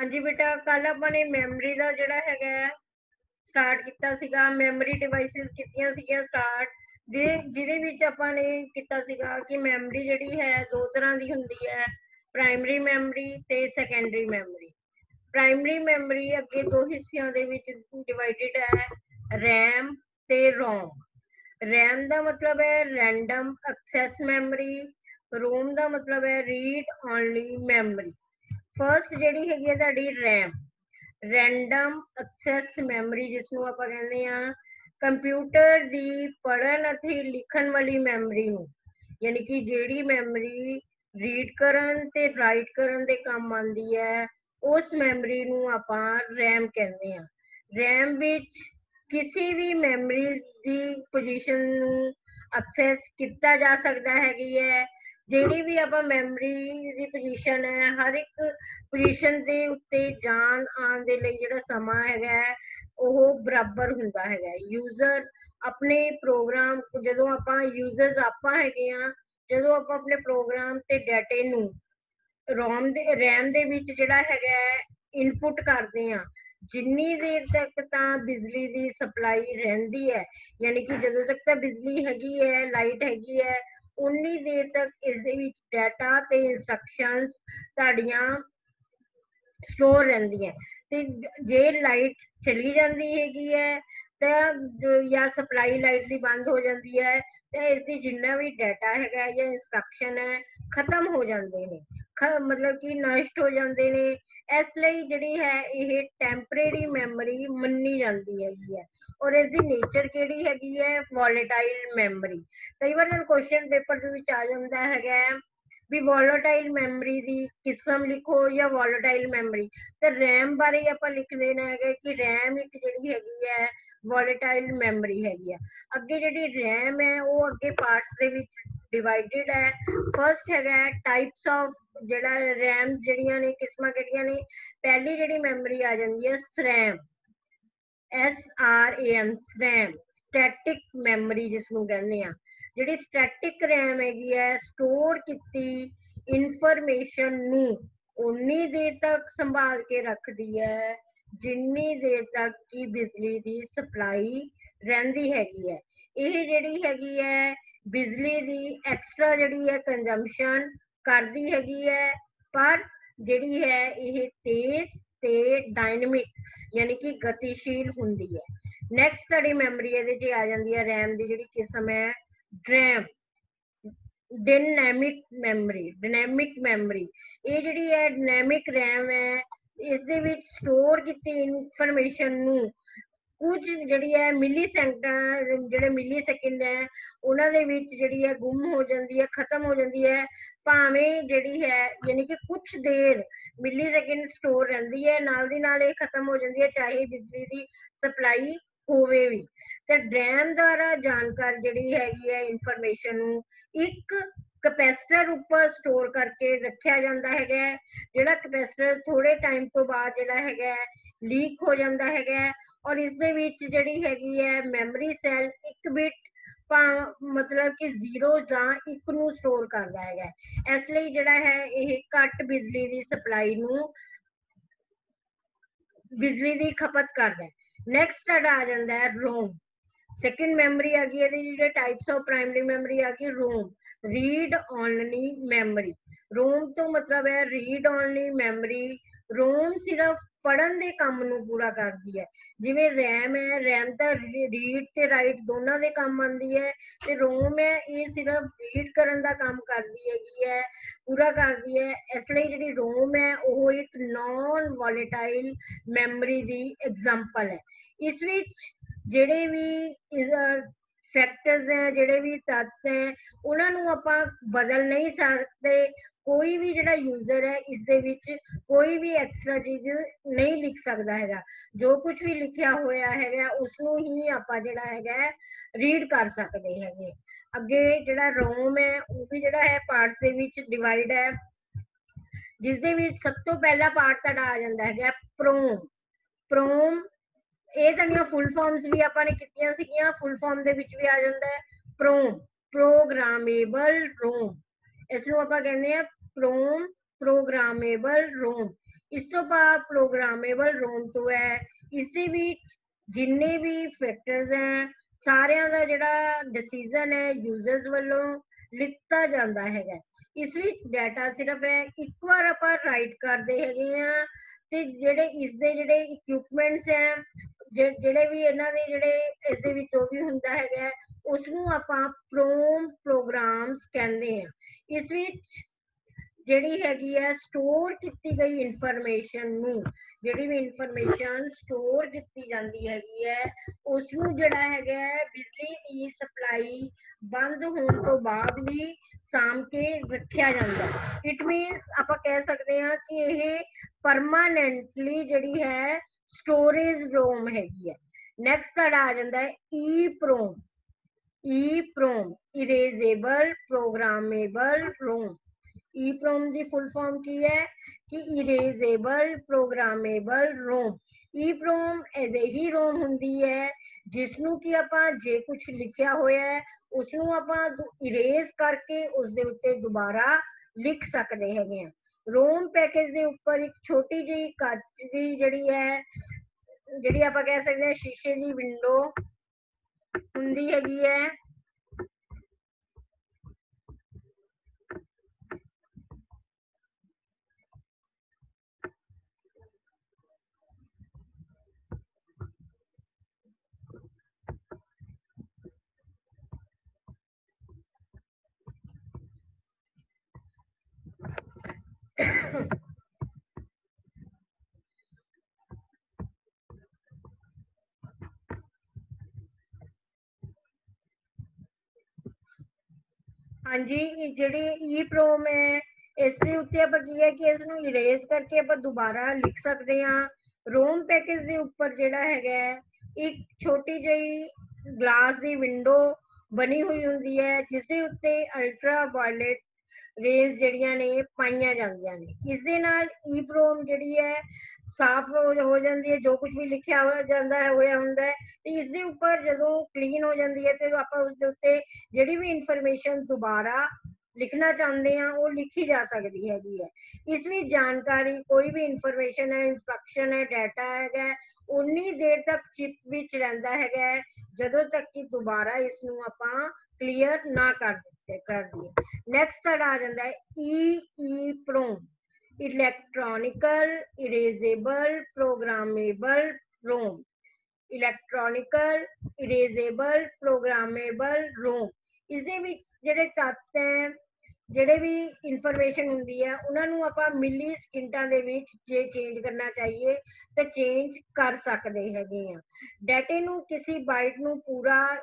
ਹਾਂਜੀ ਬੇਟਾ ਕੱਲ ਆਪਾਂ ਨੇ ਮੈਮਰੀ ਦਾ ਜਿਹੜਾ ਹੈਗਾ ਸਟਾਰਟ ਕੀਤਾ ਸੀਗਾ ਮੈਮਰੀ ਡਿਵਾਈਸਿਸ ਕੀਤੀਆਂ ਸੀਗੀਆਂ ਸਟਾਰਟ ਜਿਹਦੇ ਵਿੱਚ ਆਪਾਂ ਨੇ ਕੀਤਾ ਸੀਗਾ ਕਿ ਮੈਮਰੀ ਜਿਹੜੀ ਹੈ, ਦੋ ਤਰ੍ਹਾਂ ਦੀ ਹੁੰਦੀ ਹੈ ਪ੍ਰਾਇਮਰੀ ਮੈਮਰੀ ਤੇ ਸੈਕੰਡਰੀ ਮੈਮਰੀ ਪ੍ਰਾਇਮਰੀ ਮੈਮਰੀ ਅੱਗੇ ਦੋ ਹਿੱਸਿਆਂ ਦੇ ਵਿੱਚ ਡਿਵਾਈਡਡ ਹੈ ਰੈਮ ਤੇ ਰੋਮ ਰੈਮ ਦਾ ਮਤਲਬ ਹੈ ਰੈਂਡਮ ਐਕਸੈਸ ਮੈਮਰੀ ਰੋਮ ਦਾ ਮਤਲਬ ਹੈ ਰੀਡ ਓਨਲੀ ਮੈਮਰੀ ਫਰਸਟ ਜਿਹੜੀ ਹੈਗੀ ਹੈ ਤੁਹਾਡੀ ਰੈਮ ਰੈਂਡਮ ਐਕਸੈਸ ਮੈਮਰੀ ਜਿਸ ਨੂੰ ਆਪਾਂ ਕਹਿੰਦੇ ਆ ਕੰਪਿਊਟਰ ਦੀ ਪੜ੍ਹਨ ਅਤੇ ਲਿਖਣ ਵਾਲੀ ਮੈਮਰੀ ਨੂੰ, ਯਾਨੀ ਕਿ ਜਿਹੜੀ ਮੈਮਰੀ ਰੀਡ ਕਰਨ ਤੇ ਰਾਈਟ ਕਰਨ ਦੇ ਕੰਮ ਆਉਂਦੀ ਹੈ, ਉਸ ਮੈਮਰੀ ਨੂੰ ਆਪਾਂ ਰੈਮ ਕਹਿੰਦੇ ਆ ਰੈਮ ਵਿੱਚ ਕਿਸੇ ਵੀ ਮੈਮਰੀ ਦੀ ਪੋਜੀਸ਼ਨ ਨੂੰ ਐਕਸੈਸ ਕੀਤਾ ਜਾ ਸਕਦਾ ਹੈਗੀ ਹੈ ਜਿਹੜੀ ਵੀ ਆਪਾਂ ਮੈਮਰੀ ਦੀ ਪੋਜੀਸ਼ਨ ਹੈ, ਹਰ ਇੱਕ ਪੋਜੀਸ਼ਨ ਦੇ ਉੱਤੇ ਜਾਣ ਆਉਣ ਦੇ ਲਈ ਜਿਹੜਾ ਸਮਾਂ ਹੈਗਾ ਉਹ ਬਰਾਬਰ ਹੁੰਦਾ ਹੈਗਾ ਯੂਜ਼ਰ ਆਪਣੇ ਪ੍ਰੋਗਰਾਮ ਜਦੋਂ ਆਪਾਂ ਯੂਜ਼ਰਸ ਆਪਾਂ ਹੈਗੇ ਆ ਜਦੋਂ ਆਪਾਂ ਆਪਣੇ ਪ੍ਰੋਗਰਾਮ ਤੇ ਡਾਟੇ ਨੂੰ ਰੋਮ ਦੇ ਰੈਮ ਦੇ ਵਿੱਚ ਜਿਹੜਾ ਹੈਗਾ ਇਨਪੁਟ ਕਰਦੇ ਆ ਜਿੰਨੀ ਦੇਰ ਤੱਕ ਤਾਂ ਬਿਜਲੀ ਦੀ ਸਪਲਾਈ ਰਹਿੰਦੀ ਹੈ, ਯਾਨੀ ਕਿ ਜਦੋਂ ਤੱਕ ਤਾਂ ਬਿਜਲੀ ਹੈਗੀ ਹੈ ਲਾਈਟ ਹੈਗੀ ਹੈ ਉਨੀ ਦੇਰ ਤੱਕ ਇਸ ਦੇ ਵਿੱਚ ਡਾਟਾ ਤੇ ਇਨਸਟਰਕਸ਼ਨਸ ਤੁਹਾਡੀਆਂ ਸਟੋਰ ਰਹਿੰਦੀਆਂ। ਤੇ ਜੇ ਲਾਈਟ ਚਲੀ ਜਾਂਦੀ ਹੈਗੀ ਹੈ, ਤਾਂ ਜਾਂ ਸਪਲਾਈ ਲਾਈਟ ਦੀ ਬੰਦ ਹੋ ਜਾਂਦੀ ਹੈ, ਤੇ ਇਸ ਦੀ ਜਿੰਨਾ ਵੀ ਡਾਟਾ ਹੈਗਾ ਜਾਂ ਇਨਸਟਰਕਸ਼ਨ ਹੈ, ਖਤਮ ਹੋ ਜਾਂਦੇ ਨੇ। ਮਤਲਬ ਕਿ ਨਸ਼ਟ ਹੋ ਜਾਂਦੇ ਨੇ। ਇਸ ਲਈ ਜਿਹੜੀ ਹੈ, ਇਹ ਟੈਂਪਰੇਰੀ ਮੈਮਰੀ ਮੰਨੀ ਜਾਂਦੀ ਹੈਗੀ ਹੈ। ਔਰ ਇਸ ਦੀ ਨੇਚਰ ਕਿਹੜੀ ਹੈਗੀ ਹੈ? ਵੋਲੇਟਾਈਲ ਮੈਮਰੀ ਕਈ ਵਾਰ ਜਦ ਕੁਐਸਚਨ ਪੇਪਰ ਦੇ ਵਿੱਚ ਆ ਜਾਂਦਾ ਹੈਗਾ ਵੀ ਵੋਲੇਟਾਈਲ ਮੈਮਰੀ ਦੀ ਕਿਸਮ ਲਿਖੋ ਜਾਂ ਵੋਲੇਟਾਈਲ ਮੈਮਰੀ ਤੇ ਰੈਮ ਬਾਰੇ ਆਪਾਂ ਲਿਖ ਦੇਣਾ ਹੈਗਾ ਕਿ ਰੈਮ ਇੱਕ ਜਿਹੜੀ ਹੈਗੀ ਹੈ ਵੋਲੇਟਾਈਲ ਮੈਮਰੀ ਹੈਗੀ ਹੈ। ਅੱਗੇ ਜਿਹੜੀ ਰੈਮ ਹੈ, ਉਹ ਅੱਗੇ ਪਾਰਟਸ ਦੇ ਵਿੱਚ ਡਿਵਾਈਡਡ ਹੈ। ਫਰਸਟ ਹੈਗਾ ਟਾਈਪਸ ਆਫ ਜਿਹੜਾ ਰੈਮ ਜਿਹੜੀਆਂ ਨੇ, ਕਿਸਮਾਂ ਕਿਹੜੀਆਂ ਨੇ, ਪਹਿਲੀ ਜਿਹੜੀ ਮੈਮਰੀ ਆ ਜਾਂਦੀ ਹੈ SRAM SRAM S R A ਜਿਸ ਨੂੰ ਕਹਿੰਦੇ ਆ ਜਿਹੜੀ ਸਟੈਟਿਕ ਰੈਮ ਹੈਗੀ ਹੈ ਸਟੋਰ ਕੀਤੀ ਇਨਫੋਰਮੇਸ਼ਨ ਨੂੰ ਉਨੀ ਦੇਰ ਤੱਕ ਸੰਭਾਲ ਕੇ ਰੱਖਦੀ ਹੈ, ਜਿੰਨੀ ਦੇਰ ਤੱਕ ਕਿ ਬਿਜਲੀ ਦੀ ਸਪਲਾਈ ਰਹਿੰਦੀ ਹੈਗੀ ਹੈ। ਇਹ ਜਿਹੜੀ ਹੈਗੀ ਹੈ, ਬਿਜਲੀ ਦੀ ਐਕਸਟਰਾ ਜਿਹੜੀ ਹੈ ਕੰਜ਼ੰਪਸ਼ਨ ਕਰਦੀ ਹੈਗੀ ਹੈ, ਪਰ ਜਿਹੜੀ ਹੈ ਇਹ ਤੇਜ਼ ਤੇ ਡਾਇਨਾਮਿਕ ਯਾਨੀ ਕਿ ਗਤੀਸ਼ੀਲ ਹੁੰਦੀ ਹੈ। ਨੈਕਸਟ ਤੁਹਾਡੀ ਮੈਮਰੀ ਇਹਦੇ 'ਚ ਆ ਜਾਂਦੀ ਹੈ ਰੈਮ ਦੀ ਜਿਹੜੀ ਕਿਸਮ ਹੈ DRAM dynamic memory dynamic memory ਇਹ ਜਿਹੜੀ ਹੈ ਡਾਇਨਾਮਿਕ ਰੈਮ ਹੈ ਇਸ ਦੇ ਵਿੱਚ ਸਟੋਰ ਕੀਤੀ ਇਨਫੋਰਮੇਸ਼ਨ ਨੂੰ ਕੁਝ ਜਿਹੜੀ ਹੈ ਮਿਲੀ ਸੈਕੰਡ ਜਿਹੜੇ ਮਿਲੀ ਸੈਕਿੰਡ ਹੈ, ਉਹਨਾਂ ਦੇ ਵਿੱਚ ਜਿਹੜੀ ਹੈ ਗੁੰਮ ਹੋ ਜਾਂਦੀ ਹੈ, ਖਤਮ ਹੋ ਜਾਂਦੀ ਹੈ। ਭਾਵੇਂ ਜਿਹੜੀ ਹੈ ਯਾਨੀ ਕਿ ਕੁਝ ਦੇਰ ਮਿਲੀ ਸੈਕਿੰਡ ਸਟੋਰ ਰਹਿੰਦੀ ਹੈ, ਨਾਲ ਦੀ ਨਾਲ ਇਹ ਖਤਮ ਹੋ ਜਾਂਦੀ ਹੈ, ਚਾਹੇ ਬਿਜਲੀ ਦੀ ਸਪਲਾਈ ਹੋਵੇ ਵੀ। ਤੇ ਡਰੈਮ ਦੁਆਰਾ ਜਾਣਕਾਰ ਜਿਹੜੀ ਹੈਗੀ ਹੈ ਇਨਫੋਰਮੇਸ਼ਨ ਨੂੰ ਇੱਕ ਕਪੈਸਿਟਰ ਉੱਪਰ ਸਟੋਰ ਕਰਕੇ ਰੱਖਿਆ ਜਾਂਦਾ ਹੈਗਾ ਜਿਹੜਾ ਕਪੈਸਿਟਰ ਥੋੜੇ ਟਾਈਮ ਤੋਂ ਬਾਅਦ ਜਿਹੜਾ ਹੈਗਾ ਲੀਕ ਹੋ ਜਾਂਦਾ ਹੈਗਾ ਔਰ ਇਸ ਦੇ ਵਿੱਚ ਜਿਹੜੀ ਹੈਗੀ ਹੈ ਮੈਮਰੀ ਸੈੱਲ ਇੱਕ ਬਿਟ ਮਤਲਬ ਕਿ 0 ਜਾਂ 1 ਨੂੰ ਸਟੋਰ ਕਰਦਾ ਹੈਗਾ ਇਸ ਲਈ ਜਿਹੜਾ ਹੈ ਇਹ ਘੱਟ ਬਿਜਲੀ ਦੀ ਸਪਲਾਈ ਨੂੰ ਬਿਜਲੀ ਦੀ ਖਪਤ ਕਰਦਾ ਹੈ। ਨੈਕਸਟ ਤੁਹਾਡਾ ਆ ਜਾਂਦਾ ਹੈ ਰੋਮ ਸੈਕਿੰਡ ਮੈਮਰੀ ਆ ਗਈ ਇਹਦੇ, ਜਿਹੜੇ ਟਾਈਪਸ ਆਫ ਪ੍ਰਾਇਮਰੀ ਮੈਮਰੀ ਆ ਗਈ ROM read only memory ROM ਤੋਂ ਮਤਲਬ ਹੈ ਰੀਡ ਓਨਲੀ ਮੈਮਰੀ ਰੋਮ ਸਿਰਫ ਪੜਨ ਦੇ ਕੰਮ ਨੂੰ ਪੂਰਾ ਕਰਦੀ ਹੈ। ਜਿਵੇਂ ਰੈਮ ਹੈ ਰੈਮ ਤਾਂ ਰੀਡ ਤੇ ਰਾਈਟ ਦੋਨਾਂ ਦੇ ਕੰਮ ਆਉਂਦੀ ਹੈ ਤੇ ਰੋਮ ਹੈ, ਇਹ ਸਿਰਫ ਰੀਡ ਕਰਨ ਦਾ ਕੰਮ ਕਰਦੀ ਹੈਗੀ ਹੈ, ਪੂਰਾ ਕਰਦੀ ਹੈ, ਇਸ ਲਈ ਜਿਹੜੀ ਰੋਮ ਹੈ, ਉਹ ਇੱਕ ਨਾਨ ਵੋਲੇਟਾਈਲ ਮੈਮਰੀ ਦੀ ਐਗਜ਼ਾਮਪਲ ਹੈ। ਇਸ ਵਿੱਚ ਜਿਹੜੇ ਵੀ ਫੈਕਟਰਸ ਹੈ, ਜਿਹੜੇ ਵੀ ਤੱਤ ਹੈ, ਉਹਨਾਂ ਨੂੰ ਆਪਾਂ ਬਦਲ ਨਹੀਂ ਸਕਦੇ। ਕੋਈ ਵੀ ਜਿਹੜਾ ਯੂਜ਼ਰ ਹੈ, ਇਸ ਦੇ ਵਿੱਚ ਕੋਈ ਵੀ ਐਕਸਟਰਾ ਚੀਜ਼ ਨਹੀਂ ਲਿਖ ਸਕਦਾ ਹੈਗਾ। ਜੋ ਕੁਝ ਵੀ ਲਿਖਿਆ ਹੋਇਆ ਹੈਗਾ ਉਸ ਨੂੰ ਹੀ ਆਪਾਂ ਜਿਹੜਾ ਹੈਗਾ ਰੀਡ ਕਰ ਸਕਦੇ ਹੈਗੇ। ਅੱਗੇ ਜਿਹੜਾ ਰੋਮ ਹੈ, ਉਹ ਵੀ ਜਿਹੜਾ ਹੈ ਪਾਰਟਸ ਦੇ ਵਿੱਚ ਡਿਵਾਈਡ ਹੈ। ਜਿਸ ਦੇ ਵਿੱਚ ਸਭ ਤੋਂ ਪਹਿਲਾ ਪਾਰਟ ਤੁਹਾਡਾ ਆ ਜਾਂਦਾ ਹੈਗਾ ਪ੍ਰੋਮ ਪ੍ਰੋਮ ਇਹ ਜਿਹੜੀਆਂ ਫੁੱਲ ਫਾਰਮਸ ਵੀ ਆਪਾਂ ਨੇ ਕੀਤੀਆਂ ਸੀਗੀਆਂ ਫੁੱਲ ਫਾਰਮ ਦੇ ਵਿੱਚ ਵੀ ਆ ਜਾਂਦਾ ਹੈ ਪ੍ਰੋਮ ਪ੍ਰੋਗਰਾਮੇਬਲ ਰੋਮ ਇਸ ਨੂੰ ਆਪਾਂ ਕਹਿੰਦੇ ਆ ਪ੍ਰੋਮ ਪ੍ਰੋਗਰਾਮੇਬਲ ਰੋਮ ਇਸ ਤੋਂ ਬਾਅਦ ਪ੍ਰੋਗਰਾਮੇਬਲ ਰੋਮ ਤੋਂ ਹੈ ਇਸ ਦੇ ਵਿੱਚ ਜਿੰਨੇ ਵੀ ਫੈਕਟਰਸ ਹੈ, ਸਾਰਿਆਂ ਦਾ ਜਿਹੜਾ ਡਿਸੀਜਨ ਹੈ ਯੂਜ਼ਰਸ ਵੱਲੋਂ ਲਿੱਤਾ ਜਾਂਦਾ ਹੈਗਾ ਇਸ ਵਿੱਚ ਡਾਟਾ ਸਿਰਫ ਹੈ, ਇੱਕ ਵਾਰ ਆਪਾਂ ਰਾਈਟ ਕਰਦੇ ਹੈਗੇ ਆ ਤੇ ਜਿਹੜੇ ਇਸ ਦੇ ਜਿਹੜੇ ਇਕਵਿਪਮੈਂਟਸ ਹੈ ਜਿਹੜੇ ਵੀ ਇਹਨਾਂ ਦੇ ਜਿਹੜੇ ਇਸ ਦੇ ਵਿੱਚ ਜੋ ਵੀ ਹੁੰਦਾ ਹੈਗਾ ਉਸ ਨੂੰ ਆਪਾਂ ਪ੍ਰੋਮ ਪ੍ਰੋਗਰਾਮਸ ਕਹਿੰਦੇ ਆ ਇਸ ਵਿੱਚ ਜਿਹੜੀ ਹੈਗੀ ਹੈ ਸਟੋਰ ਕੀਤੀ ਗਈ ਇਨਫੋਰਮੇਸ਼ਨ ਨੂੰ, ਜਿਹੜੀ ਵੀ ਇਨਫੋਰਮੇਸ਼ਨ ਸਟੋਰ ਕੀਤੀ ਜਾਂਦੀ ਹੈਗੀ ਹੈ ਉਸ ਨੂੰ ਜਿਹੜਾ ਹੈਗਾ ਬਿਜਲੀ ਦੀ ਸਪਲਾਈ ਬੰਦ ਹੋਣ ਤੋਂ ਬਾਅਦ ਵੀ ਸਾਮ ਕੇ ਰੱਖਿਆ ਜਾਂਦਾ ਇਟ ਮੀਨਸ ਆਪਾਂ ਕਹਿ ਸਕਦੇ ਹਾਂ ਕਿ ਇਹ ਪਰਮਾਨੈਂਟਲੀ ਜਿਹੜੀ ਹੈ ਸਟੋਰੇਜ ਰੋਮ ਹੈਗੀ ਹੈ। ਨੈਕਸਟ ਸਾਡਾ ਆ ਜਾਂਦਾ ਹੈ ਈ ਪ੍ਰੋਮ ਈ ਪ੍ਰੋਮ ਇਰੇਜ਼ੇਬਲ ਪ੍ਰੋਗਰਾਮੇਬਲ ਰੋਮ ਈ ਪ੍ਰੋਮ ਦੀ ਫੁੱਲ ਫਾਰਮ ਕੀ ਹੈ? ਕਿ ਇਰੇਜ਼ੇਬਲ ਪ੍ਰੋਗਰਾਮੇਬਲ ਰੋਮ ਈ ਪ੍ਰੋਮ ਅਜਿਹੀ ਰੋਮ ਹੁੰਦੀ ਹੈ ਜਿਸ ਨੂੰ ਕਿ ਆਪਾਂ ਜੇ ਕੁਝ ਲਿਖਿਆ ਹੋਇਆ ਹੈ ਉਸ ਨੂੰ ਆਪਾਂ ਇਰੇਜ਼ ਕਰਕੇ ਉਸ ਦੇ ਉੱਤੇ ਦੁਬਾਰਾ ਲਿਖ ਸਕਦੇ ਹੈਗੇ ਆ ਰੋਮ ਪੈਕੇਜ ਦੇ ਉੱਪਰ ਇੱਕ ਛੋਟੀ ਜਿਹੀ ਕੱਚ ਦੀ ਜਿਹੜੀ ਹੈ, ਜਿਹੜੀ ਆਪਾਂ ਕਹਿ ਸਕਦੇ ਹਾਂ ਸ਼ੀਸ਼ੇ ਦੀ ਵਿੰਡੋ ਹੁੰਦੀ ਹੈਗੀ ਹੈ। ਹਾਂਜੀ, ਜਿਹੜੀ ਈ ਪ੍ਰੋਮ ਹੈ ਇਸ ਦੇ ਉੱਤੇ ਆਪਾਂ ਕੀ ਹੈ ਕਿ ਇਸ ਨੂੰ ਇਰੇਜ਼ ਕਰਕੇ ਆਪਾਂ ਦੁਬਾਰਾ ਲਿਖ ਸਕਦੇ ਹਾਂ। ਰੋਮ ਪੈਕੇਜ ਦੇ ਉੱਪਰ ਜਿਹੜਾ ਹੈਗਾ ਇੱਕ ਛੋਟੀ ਜਿਹੀ ਗਲਾਸ ਦੀ ਵਿੰਡੋ ਬਣੀ ਹੋਈ ਹੁੰਦੀ ਹੈ ਜਿਸ ਦੇ ਉੱਤੇ ਅਲਟਰਾ ਵਾਇਲਟ ਰੇਜ਼ ਜਿਹੜੀਆਂ ਨੇ ਪਾਈਆਂ ਜਾਂਦੀਆਂ ਨੇ। ਇਸ ਦੇ ਨਾਲ ਈ ਪ੍ਰੋਮ ਜਿਹੜੀ ਹੈ ਸਾਫ਼ ਹੋ ਜਾਂਦੀ ਹੈ, ਜੋ ਕੁਝ ਵੀ ਲਿਖਿਆ ਹੋਇਆ ਜਾਂਦਾ ਹੈ, ਹੋਇਆ ਹੁੰਦਾ ਹੈ, ਤੇ ਇਸ ਦੇ ਉੱਪਰ ਜਦੋਂ ਕਲੀਨ ਹੋ ਜਾਂਦੀ ਹੈ ਤੇ ਆਪਾਂ ਉਸ ਦੇ ਉੱਤੇ ਜਿਹੜੀ ਵੀ ਇਨਫੋਰਮੇਸ਼ਨ ਦੁਬਾਰਾ ਲਿਖਣਾ ਚਾਹੁੰਦੇ ਆ ਉਹ ਲਿਖੀ ਜਾ ਸਕਦੀ ਹੈਗੀ ਹੈ। ਇਸ ਵਿੱਚ ਜਾਣਕਾਰੀ, ਕੋਈ ਵੀ ਇਨਫੋਰਮੇਸ਼ਨ ਹੈ ਇਨਸਟਰਕਸ਼ਨ ਹੈ ਡਾਟਾ ਹੈਗਾ ਉਨੀ ਦੇਰ ਤੱਕ ਚਿਪ ਵਿੱਚ ਰਹਿੰਦਾ ਹੈਗਾ ਜਦੋਂ ਤੱਕ ਕਿ ਦੁਬਾਰਾ ਇਸ ਨੂੰ ਆਪਾਂ ਕਲੀਅਰ ਨਾ ਕਰ ਦਿੱਤੇ, ਕਰ ਦਈਏ। ਨੈਕਸਟ ਆ ਜਾਂਦਾ ਹੈ ਈ ਈ ਪ੍ਰੋਮ electronical, erasable, programmable, ROM. Electronical, erasable, programmable, ROM. ਇਸ ਦੇ ਵਿੱਚ ਜਿਹੜੇ ਤੱਤ ਹੈ, ਜਿਹੜੇ ਵੀ ਇਨਫੋਰਮੇਸ਼ਨ ਹੁੰਦੀ ਹੈ, ਉਹਨਾਂ ਨੂੰ ਆਪਾਂ ਮਿਲੀ ਸਕਿੰਟਾਂ ਦੇ ਵਿੱਚ ਜੇ ਚੇਂਜ ਕਰਨਾ ਚਾਹੀਏ, ਤਾਂ ਚੇਂਜ ਕਰ ਸਕਦੇ ਹੈਗੇ ਆ। ਡਾਟੇ ਨੂੰ ਕਿਸੇ ਬਾਈਟ ਨੂੰ ਪੂਰਾ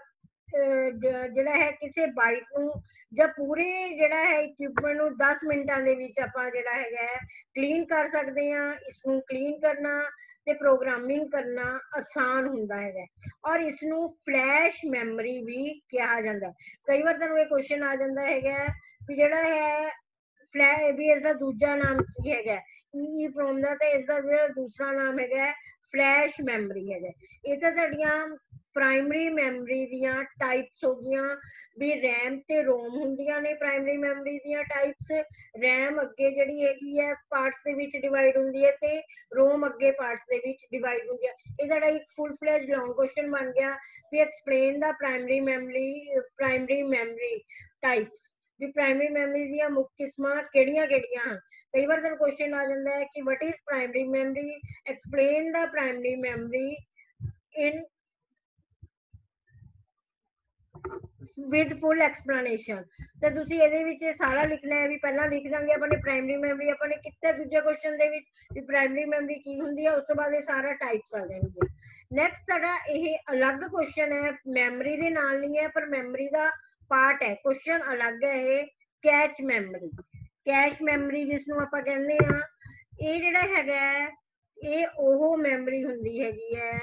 ਜਿਹੜਾ ਹੈ ਕਿਸੇ ਬਾਈਟ ਨੂੰ ਜਾਂ ਪੂਰੇ ਜਿਹੜਾ ਹੈ ਇਕਵਿਪਮੈਂਟ ਨੂੰ 10 ਮਿੰਟਾਂ ਦੇ ਵਿੱਚ ਆਪਾਂ ਜਿਹੜਾ ਹੈਗਾ ਕਲੀਨ ਕਰ ਸਕਦੇ ਹਾਂ ਇਸ ਨੂੰ ਕਲੀਨ ਕਰਨਾ ਤੇ ਪ੍ਰੋਗਰਾਮਿੰਗ ਕਰਨਾ ਆਸਾਨ ਹੁੰਦਾ ਹੈਗਾ ਔਰ ਇਸ ਨੂੰ ਫਲੈਸ਼ ਮੈਮਰੀ ਵੀ ਕਿਹਾ ਜਾਂਦਾ ਕਈ ਵਾਰ ਤੁਹਾਨੂੰ ਇਹ ਕੁਐਸਚਨ ਆ ਜਾਂਦਾ ਹੈਗਾ ਕਿ ਜਿਹੜਾ ਹੈ ਫਲੈਸ਼ ਵੀ ਇਸ ਦਾ ਦੂਜਾ ਨਾਮ ਕੀ ਹੈਗਾ ਈ ਪ੍ਰੋਮ ਦਾ ਤੇ ਇਸ ਦਾ ਜਿਹੜਾ ਦੂਸਰਾ ਨਾਮ ਹੈਗਾ ਫਲੈਸ਼ ਮੈਮਰੀ ਹੈਗਾ ਇਹ ਤਾਂ ਤੁਹਾਡੀਆਂ ਪ੍ਰਾਇਮਰੀ ਮੈਮਰੀ ਦੀਆਂ ਟਾਈਪਸ ਹੋ ਗਈਆਂ, ਵੀ RAM ਤੇ ROM ਹੁੰਦੀਆਂ ਨੇ ਪ੍ਰਾਇਮਰੀ ਮੈਮਰੀ ਦੀਆਂ ਟਾਈਪਸ RAM ਅੱਗੇ ਜਿਹੜੀ ਹੈਗੀ ਹੈ ਪਾਰਟਸ ਦੇ ਵਿੱਚ ਡਿਵਾਈਡ ਹੁੰਦੀ ਹੈ ਤੇ ROM ਅੱਗੇ ਪਾਰਟਸ ਦੇ ਵਿੱਚ ਡਿਵਾਈਡ ਹੁੰਦੀ ਹੈ। ਇਹ ਸਾਡਾ ਇੱਕ ਫੁੱਲ ਫਲੈਜ ਲੌਂਗ ਕੁਐਸਚਨ ਬਣ ਗਿਆ ਵੀ ਐਕਸਪਲੇਨ ਦਾ primary memory primary memory types ਵੀ ਪ੍ਰਾਇਮਰੀ ਮੈਮਰੀ ਦੀਆਂ ਮੁੱਖ ਕਿਸਮਾਂ ਕਿਹੜੀਆਂ ਕਿਹੜੀਆਂ ਹਨ? ਕਈ ਵਾਰ ਤੁਹਾਨੂੰ ਕੁਐਸਚਨ ਆ ਜਾਂਦਾ ਹੈ ਕਿ what is primary memory explain the primary memory in with full explanation ਤੇ ਤੁਸੀਂ ਇਹਦੇ ਵਿੱਚ ਸਾਰਾ ਲਿਖਣਾ ਹੈ ਵੀ ਪਹਿਲਾਂ ਲਿਖ ਦਾਂਗੇ ਆਪਾਂ ਨੇ ਪ੍ਰਾਇਮਰੀ ਮੈਮਰੀ ਆਪਾਂ ਨੇ ਕਿਤੇ ਦੂਜੇ ਕੁਐਸਚਨ ਦੇ ਵਿੱਚ ਵੀ ਪ੍ਰਾਇਮਰੀ ਮੈਮਰੀ ਕੀ ਹੁੰਦੀ ਹੈ ਉਸ ਤੋਂ ਬਾਅਦ ਇਹ ਸਾਰਾ ਟਾਈਪਸ ਆ ਜਾਣਗੇ। ਨੈਕਸਟ ਸਾਡਾ ਇਹ ਅਲੱਗ ਕੁਐਸਚਨ ਹੈ ਮੈਮਰੀ ਦੇ ਨਾਲ ਨਹੀਂ ਹੈ, ਪਰ ਮੈਮਰੀ ਦਾ ਪਾਰਟ ਹੈ। ਕੁਐਸਚਨ ਅਲੱਗ ਹੈ ਇਹ ਕੈਚ ਮੈਮਰੀ ਕੈਸ਼ ਮੈਮਰੀ ਜਿਸ ਨੂੰ ਆਪਾਂ ਕਹਿੰਦੇ ਆ, ਇਹ ਜਿਹੜਾ ਹੈਗਾ ਇਹ ਉਹ ਮੈਮਰੀ ਹੁੰਦੀ ਹੈਗੀ ਹੈ,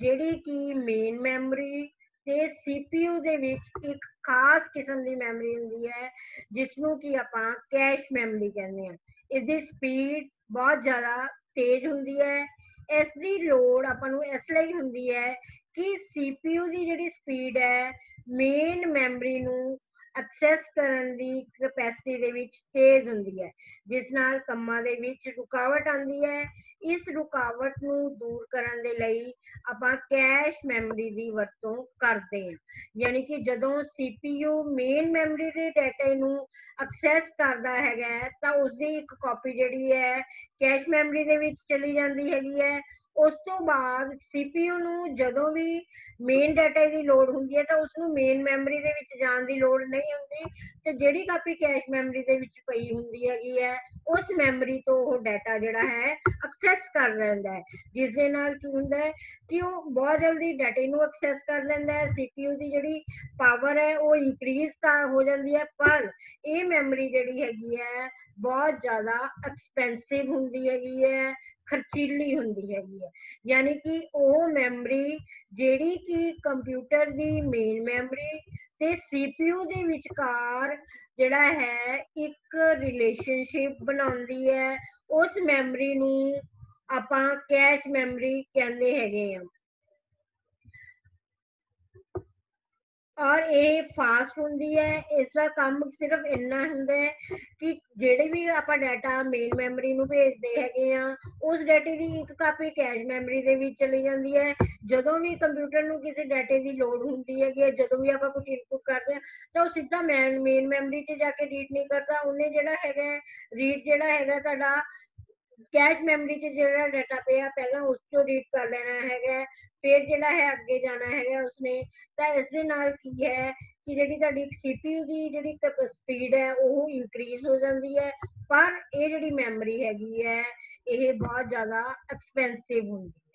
ਜਿਹੜੀ ਕਿ ਮੇਨ ਮੈਮਰੀ ਤੇ CPU ਦੇ ਵਿੱਚ ਇੱਕ ਖਾਸ ਕਿਸਮ ਦੀ ਮੈਮਰੀ ਹੁੰਦੀ ਹੈ ਜਿਸ ਨੂੰ ਕਿ ਆਪਾਂ ਕੈਸ਼ ਮੈਮਰੀ ਕਹਿੰਦੇ ਆ ਇਸ ਦੀ ਸਪੀਡ ਬਹੁਤ ਜ਼ਿਆਦਾ ਤੇਜ਼ ਹੁੰਦੀ ਹੈ। ਇਸ ਦੀ ਲੋੜ ਆਪਾਂ ਨੂੰ ਇਸ ਲਈ ਹੁੰਦੀ ਹੈ ਕਿ CPU ਦੀ ਜਿਹੜੀ ਸਪੀਡ ਹੈ ਮੇਨ ਮੈਮਰੀ ਨੂੰ ਐਕਸੈਸ ਕਰਨ ਦੀ ਕੈਪੈਸਿਟੀ ਦੇ ਵਿੱਚ ਤੇਜ਼ ਹੁੰਦੀ ਹੈ। ਜਿਸ ਨਾਲ ਕੰਮਾਂ ਦੇ ਵਿੱਚ ਰੁਕਾਵਟ ਆਉਂਦੀ ਹੈ। ਇਸ ਰੁਕਾਵਟ ਨੂੰ ਦੂਰ ਕਰਨ ਦੇ ਲਈ ਆਪਾਂ ਕੈਸ਼ ਮੈਮਰੀ ਦੀ ਵਰਤੋਂ ਕਰਦੇ ਹਾਂ। ਯਾਨੀ ਕਿ ਜਦੋਂ CPU ਮੇਨ ਮੈਮਰੀ ਦੇ ਡਾਟਾ ਨੂੰ ਐਕਸੈਸ ਕਰਦਾ ਹੈਗਾ ਤਾਂ ਉਸ ਦੀ ਇੱਕ ਕਾਪੀ ਜਿਹੜੀ ਹੈ ਕੈਸ਼ ਮੈਮਰੀ ਦੇ ਵਿੱਚ ਚਲੀ ਜਾਂਦੀ ਹੈਗੀ ਹੈ। ਉਸ ਤੋਂ ਬਾਅਦ CPU ਨੂੰ ਜਦੋਂ ਵੀ ਮੇਨ ਡਾਟਾ ਦੀ ਲੋੜ ਹੁੰਦੀ ਹੈ ਤਾਂ ਉਸ ਨੂੰ ਮੇਨ ਮੈਮਰੀ ਦੇ ਵਿੱਚ ਜਾਣ ਦੀ ਲੋੜ ਨਹੀਂ ਹੁੰਦੀ ਤੇ ਜਿਹੜੀ ਕਾਪੀ ਕੈਸ਼ ਮੈਮਰੀ ਦੇ ਵਿੱਚ ਪਈ ਹੁੰਦੀ ਹੈਗੀ ਹੈ, ਉਸ ਮੈਮਰੀ ਤੋਂ ਉਹ ਡਾਟਾ ਜਿਹੜਾ ਹੈ ਐਕਸੈਸ ਕਰ ਲੈਂਦਾ ਹੈ ਜਿਸ ਦੇ ਨਾਲ ਕੀ ਹੁੰਦਾ ਹੈ ਕਿ ਉਹ ਬਹੁਤ ਜਲਦੀ ਡਾਟੇ ਨੂੰ ਐਕਸੈਸ ਕਰ ਲੈਂਦਾ ਹੈ CPU ਦੀ ਜਿਹੜੀ ਪਾਵਰ ਹੈ ਉਹ ਇਨਕਰੀਜ਼ ਤਾਂ ਹੋ ਜਾਂਦੀ ਹੈ, ਪਰ ਇਹ ਮੈਮਰੀ ਜਿਹੜੀ ਹੈਗੀ ਹੈ ਬਹੁਤ ਜ਼ਿਆਦਾ ਐਕਸਪੈਂਸਿਵ ਹੁੰਦੀ ਹੈਗੀ ਹੈ। ਖਰਚੀਲੀ ਹੁੰਦੀ ਹੈਗੀ ਹੈ ਯਾਨੀ ਕਿ ਉਹ ਮੈਮਰੀ ਜਿਹੜੀ ਕਿ ਕੰਪਿਊਟਰ ਦੀ ਮੇਨ ਮੈਮਰੀ ਤੇ CPU ਦੇ ਵਿਚਕਾਰ ਜਿਹੜਾ ਹੈ ਇੱਕ ਰਿਲੇਸ਼ਨਸ਼ਿਪ ਬਣਾਉਂਦੀ ਹੈ, ਉਸ ਮੈਮਰੀ ਨੂੰ ਆਪਾਂ ਕੈਸ਼ ਮੈਮਰੀ ਕਹਿੰਦੇ ਹੈਗੇ ਆ। ਔਰ ਇਹ ਫਾਸਟ ਹੁੰਦੀ ਹੈ ਇਸ ਦਾ ਕੰਮ ਸਿਰਫ ਇੰਨਾ ਹੁੰਦਾ ਹੈ ਕਿ ਜਿਹੜੇ ਵੀ ਆਪਾਂ ਡਾਟਾ ਮੇਨ ਮੈਮਰੀ ਨੂੰ ਭੇਜਦੇ ਹੈਗੇ ਆ ਉਸ ਡਾਟੇ ਦੀ ਇੱਕ ਕਾਪੀ ਕੈਸ਼ ਮੈਮਰੀ ਦੇ ਵਿੱਚ ਚਲੀ ਜਾਂਦੀ ਹੈ। ਜਦੋਂ ਵੀ ਕੰਪਿਊਟਰ ਨੂੰ ਕਿਸੇ ਡਾਟੇ ਦੀ ਲੋੜ ਹੁੰਦੀ ਹੈਗੀ ਹੈ, ਜਦੋਂ ਵੀ ਆਪਾਂ ਕੁਝ ਇਨਪੁਟ ਕਰਦੇ ਹਾਂ, ਤਾਂ ਉਹ ਸਿੱਧਾ ਮੇਨ ਮੈਮਰੀ 'ਚ ਜਾ ਕੇ ਰੀਡ ਨਹੀਂ ਕਰਦਾ। ਉਹਨੇ ਜਿਹੜਾ ਹੈਗਾ ਰੀਡ ਜਿਹੜਾ ਹੈਗਾ ਤੁਹਾਡਾ ਕੈਸ਼ ਮੈਮਰੀ 'ਚ ਜਿਹੜਾ ਡਾਟਾ ਪਿਆ, ਪਹਿਲਾਂ ਉਸ ਤੋਂ ਰੀਡ ਕਰ ਲੈਣਾ ਜਿਹੜਾ ਹੈ ਅੱਗੇ ਜਾਣਾ ਹੈਗਾ ਉਸਨੇ, ਤਾਂ ਇਸ ਦੇ ਨਾਲ ਕੀ ਹੈ ਕਿ ਜਿਹੜੀ ਤੁਹਾਡੀ CPU ਦੀ ਜਿਹੜੀ ਸਪੀਡ ਹੈ ਉਹ ਇਨਕਰੀਜ਼ ਹੋ ਜਾਂਦੀ ਹੈ, ਪਰ ਇਹ ਜਿਹੜੀ ਮੈਮਰੀ ਹੈਗੀ ਹੈ, ਇਹ ਬਹੁਤ ਜ਼ਿਆਦਾ ਐਕਸਪੈਂਸਿਵ ਹੁੰਦੀ ਹੈ।